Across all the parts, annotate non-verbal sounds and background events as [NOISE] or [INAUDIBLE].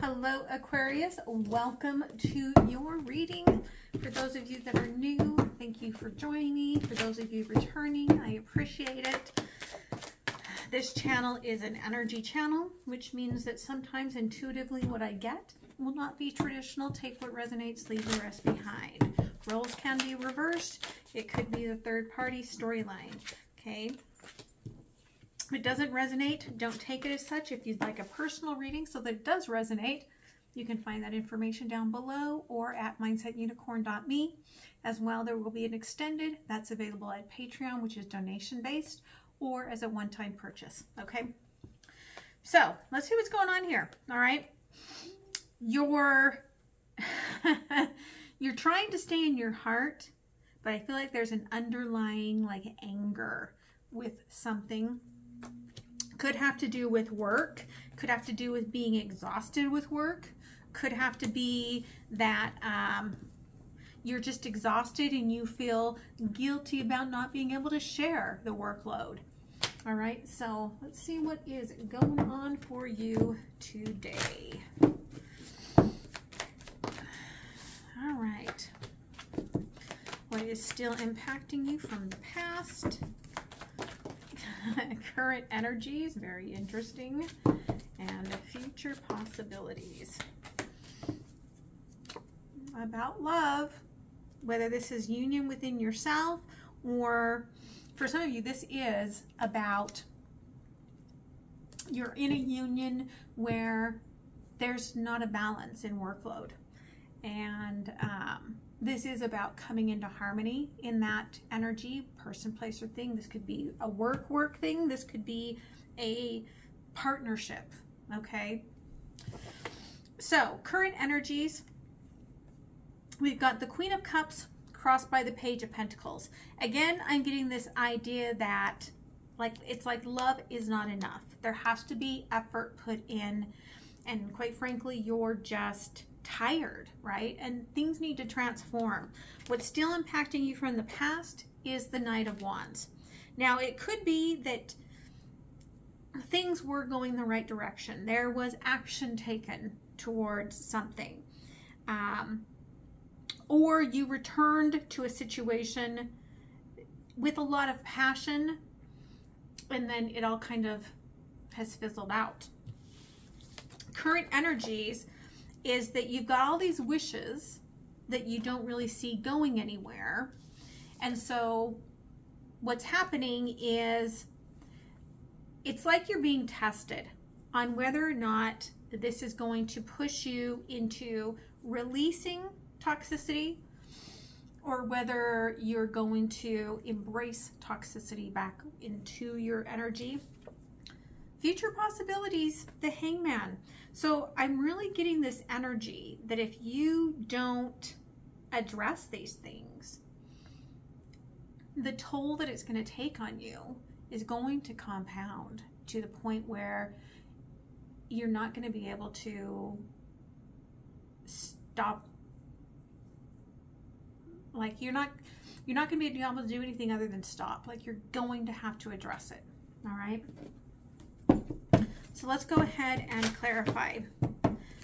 Hello Aquarius, welcome to your reading. For those of you that are new, thank you for joining me. For those of you returning, I appreciate it. This channel is an energy channel, which means that sometimes intuitively what I get will not be traditional. Take what resonates, leave the rest behind. Roles can be reversed. It could be the third party storyline. Okay. If it doesn't resonate, don't take it as such. If you'd like a personal reading so that it does resonate, you can find that information down below or at mindsetunicorn.me. As well, there will be an extended that's available at Patreon, which is donation based, or as a one time purchase. Okay. So let's see what's going on here. All right. You're, [LAUGHS] you're trying to stay in your heart, but I feel like there's an underlying like anger with something could have to do with work, could have to do with being exhausted with work, could have to be that um, you're just exhausted and you feel guilty about not being able to share the workload. All right, so let's see what is going on for you today. All right. What is still impacting you from the past? [LAUGHS] current energies, very interesting, and future possibilities. About love, whether this is union within yourself or for some of you, this is about you're in a union where there's not a balance in workload. And um, this is about coming into harmony in that energy, person, place, or thing. This could be a work work thing. This could be a partnership, okay? So, current energies, we've got the Queen of Cups crossed by the Page of Pentacles. Again, I'm getting this idea that like it's like love is not enough. There has to be effort put in and quite frankly, you're just tired, right? And things need to transform. What's still impacting you from the past is the Knight of Wands. Now, it could be that things were going the right direction. There was action taken towards something. Um, or you returned to a situation with a lot of passion and then it all kind of has fizzled out. Current energies is that you've got all these wishes that you don't really see going anywhere. And so what's happening is it's like you're being tested on whether or not this is going to push you into releasing toxicity or whether you're going to embrace toxicity back into your energy. Future possibilities, the hangman. So I'm really getting this energy that if you don't address these things, the toll that it's going to take on you is going to compound to the point where you're not going to be able to stop like you're not you're not going to be able to do anything other than stop like you're going to have to address it all right so let's go ahead and clarify.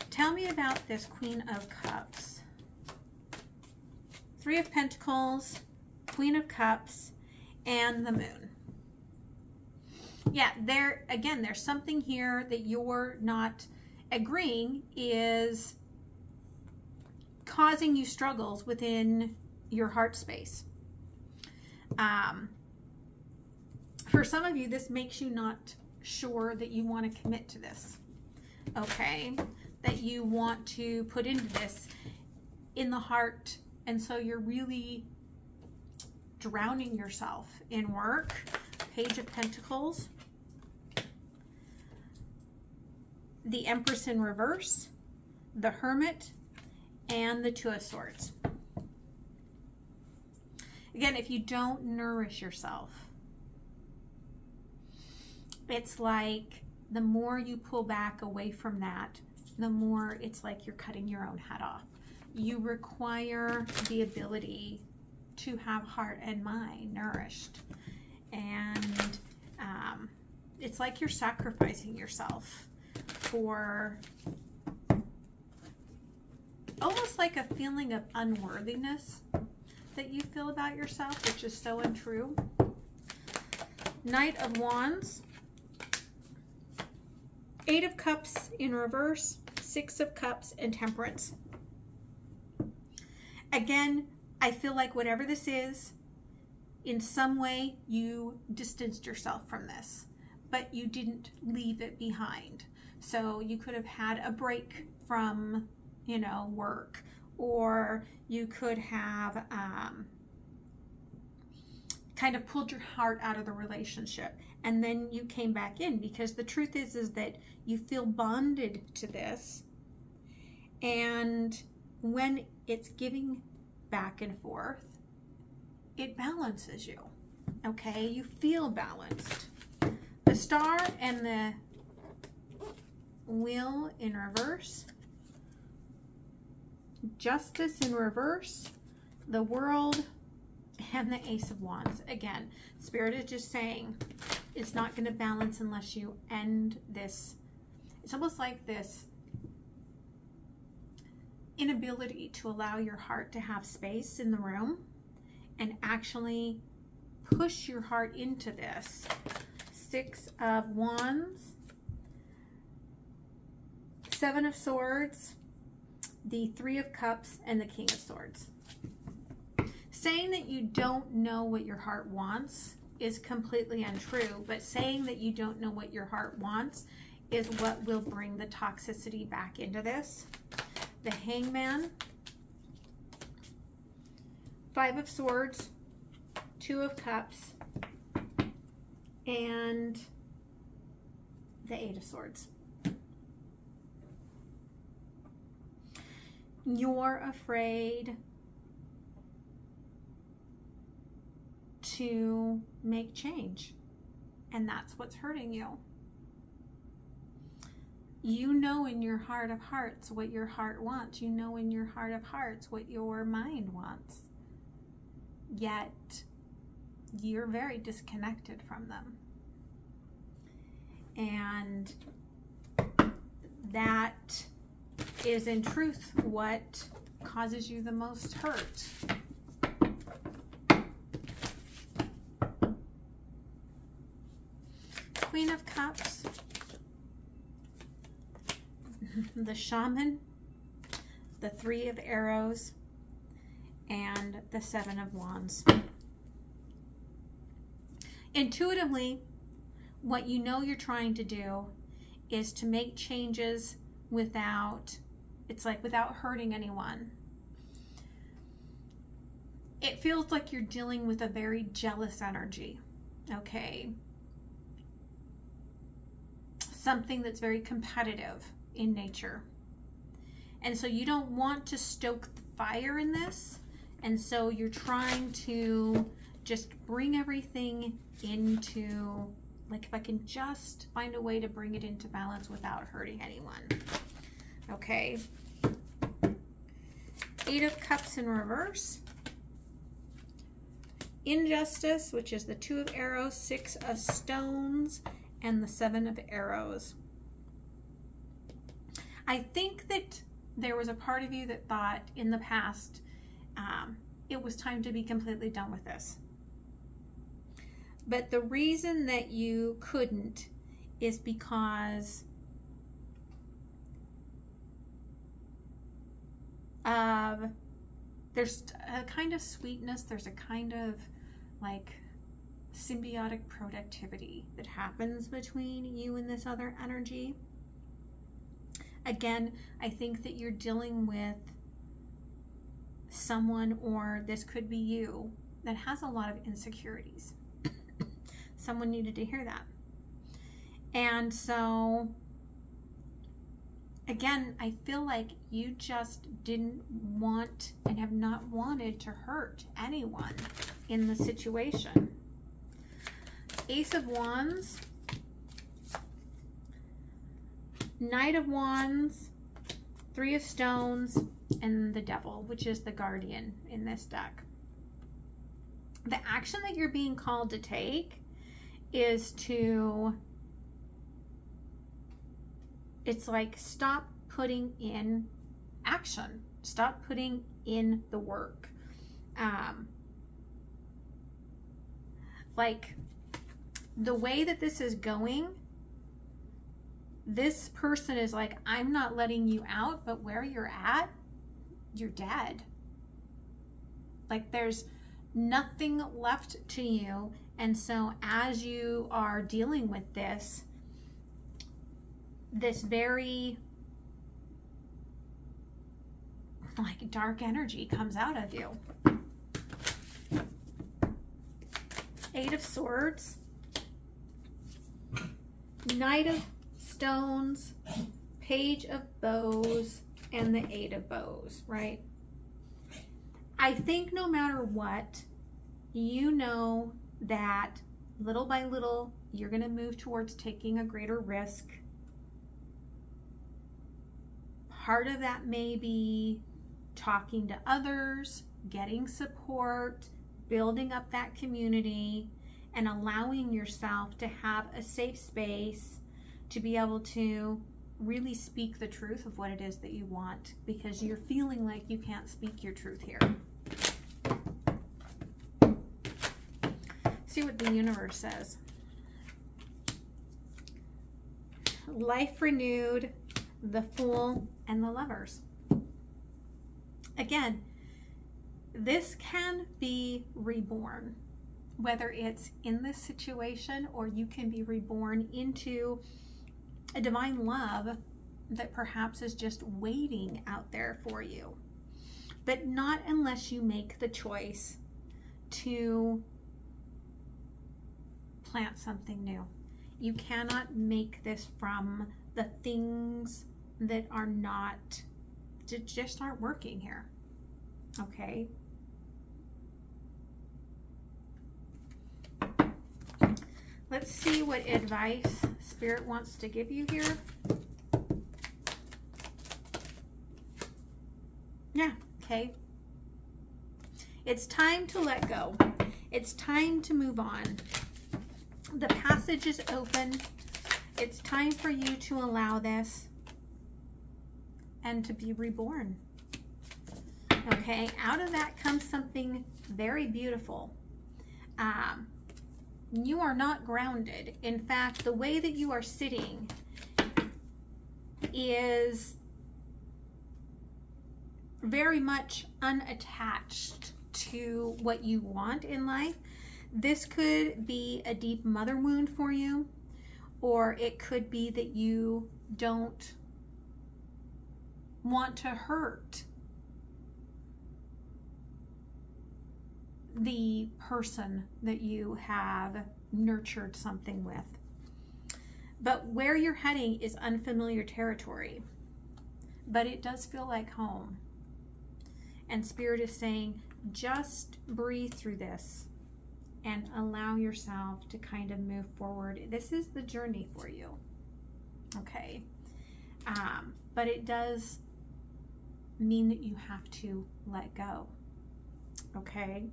Tell me about this Queen of Cups. Three of Pentacles, Queen of Cups, and the Moon. Yeah, there, again, there's something here that you're not agreeing is causing you struggles within your heart space. Um, for some of you, this makes you not sure that you want to commit to this, okay? That you want to put into this in the heart. And so you're really drowning yourself in work. Page of Pentacles. The Empress in reverse. The Hermit. And the Two of Swords. Again, if you don't nourish yourself, it's like the more you pull back away from that, the more it's like you're cutting your own head off. You require the ability to have heart and mind nourished. And um, it's like you're sacrificing yourself for almost like a feeling of unworthiness that you feel about yourself, which is so untrue. Knight of Wands, Eight of Cups in reverse, Six of Cups, and Temperance. Again, I feel like whatever this is, in some way you distanced yourself from this, but you didn't leave it behind. So you could have had a break from, you know, work, or you could have um, kind of pulled your heart out of the relationship and then you came back in because the truth is is that you feel bonded to this and when it's giving back and forth it balances you okay? You feel balanced. The star and the wheel in reverse justice in reverse the world and the ace of wands again spirit is just saying it's not going to balance unless you end this. It's almost like this inability to allow your heart to have space in the room and actually push your heart into this. Six of Wands, Seven of Swords, the Three of Cups, and the King of Swords. Saying that you don't know what your heart wants is completely untrue, but saying that you don't know what your heart wants is what will bring the toxicity back into this. The Hangman, Five of Swords, Two of Cups, and the Eight of Swords. You're afraid to make change. And that's what's hurting you. You know in your heart of hearts what your heart wants. You know in your heart of hearts what your mind wants. Yet you're very disconnected from them. And that is in truth what causes you the most hurt. Queen of Cups, the Shaman, the Three of Arrows, and the Seven of Wands. Intuitively, what you know you're trying to do is to make changes without, it's like without hurting anyone. It feels like you're dealing with a very jealous energy, okay? Something that's very competitive in nature. And so you don't want to stoke the fire in this. And so you're trying to just bring everything into, like if I can just find a way to bring it into balance without hurting anyone. Okay. Eight of Cups in reverse. Injustice, which is the Two of Arrows, Six of Stones, and the Seven of Arrows. I think that there was a part of you that thought in the past um, it was time to be completely done with this. But the reason that you couldn't is because of there's a kind of sweetness, there's a kind of like symbiotic productivity that happens between you and this other energy. Again, I think that you're dealing with someone, or this could be you, that has a lot of insecurities. [COUGHS] someone needed to hear that. And so, again, I feel like you just didn't want and have not wanted to hurt anyone in the situation. Ace of Wands, Knight of Wands, Three of Stones, and the Devil, which is the Guardian in this deck. The action that you're being called to take is to, it's like stop putting in action. Stop putting in the work. Um, like the way that this is going, this person is like, I'm not letting you out, but where you're at, you're dead. Like there's nothing left to you. And so as you are dealing with this, this very like dark energy comes out of you. Eight of Swords, Knight of Stones, Page of Bows, and the Eight of Bows, right? I think no matter what, you know that little by little, you're going to move towards taking a greater risk. Part of that may be talking to others, getting support, building up that community, and allowing yourself to have a safe space to be able to really speak the truth of what it is that you want because you're feeling like you can't speak your truth here. See what the universe says. Life renewed, the fool, and the lovers. Again, this can be reborn, whether it's in this situation or you can be reborn into a divine love that perhaps is just waiting out there for you. But not unless you make the choice to plant something new. You cannot make this from the things that are not, just aren't working here. Okay. Let's see what advice Spirit wants to give you here. Yeah, okay. It's time to let go. It's time to move on. The passage is open. It's time for you to allow this and to be reborn. Okay, out of that comes something very beautiful. Um, you are not grounded. In fact, the way that you are sitting is very much unattached to what you want in life. This could be a deep mother wound for you, or it could be that you don't want to hurt the person that you have nurtured something with. But where you're heading is unfamiliar territory, but it does feel like home. And Spirit is saying, just breathe through this and allow yourself to kind of move forward. This is the journey for you. Okay. Um, but it does mean that you have to let go. Okay.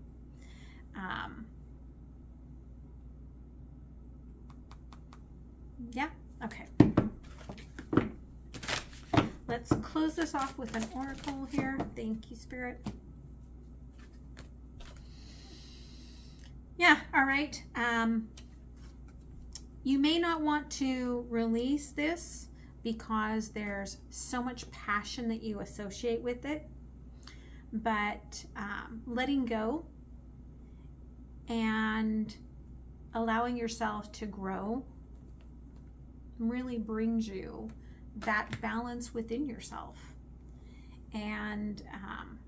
Um, yeah, okay. Let's close this off with an oracle here. Thank you, Spirit. Yeah, all right. Um, you may not want to release this because there's so much passion that you associate with it. But um, letting go and allowing yourself to grow really brings you that balance within yourself. And um,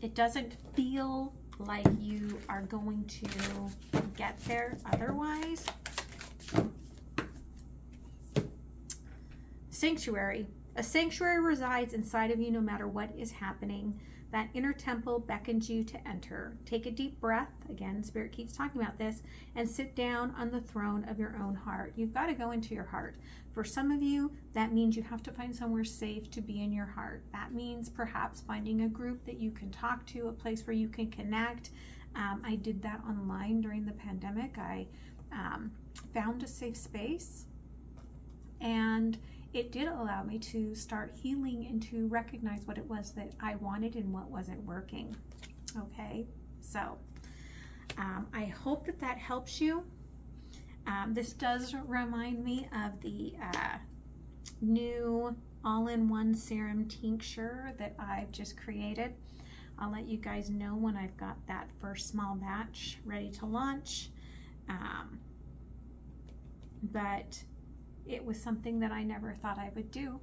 it doesn't feel like you are going to get there otherwise. Sanctuary. A sanctuary resides inside of you no matter what is happening. That inner temple beckons you to enter. Take a deep breath. Again, Spirit keeps talking about this. And sit down on the throne of your own heart. You've got to go into your heart. For some of you, that means you have to find somewhere safe to be in your heart. That means perhaps finding a group that you can talk to, a place where you can connect. Um, I did that online during the pandemic. I um, found a safe space and it did allow me to start healing and to recognize what it was that I wanted and what wasn't working. Okay, so um, I hope that that helps you. Um, this does remind me of the uh, new all-in-one serum tincture that I've just created. I'll let you guys know when I've got that first small batch ready to launch. Um, but it was something that I never thought I would do.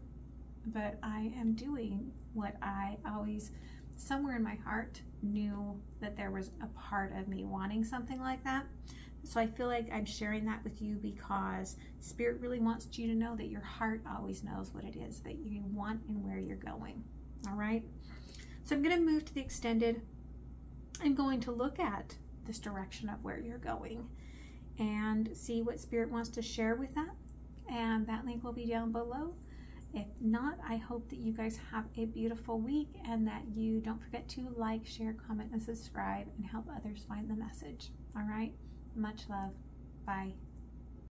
But I am doing what I always, somewhere in my heart, knew that there was a part of me wanting something like that. So I feel like I'm sharing that with you because Spirit really wants you to know that your heart always knows what it is that you want and where you're going. All right. So I'm going to move to the extended. I'm going to look at this direction of where you're going and see what Spirit wants to share with that. And that link will be down below. If not, I hope that you guys have a beautiful week and that you don't forget to like, share, comment, and subscribe and help others find the message. All right. Much love. Bye.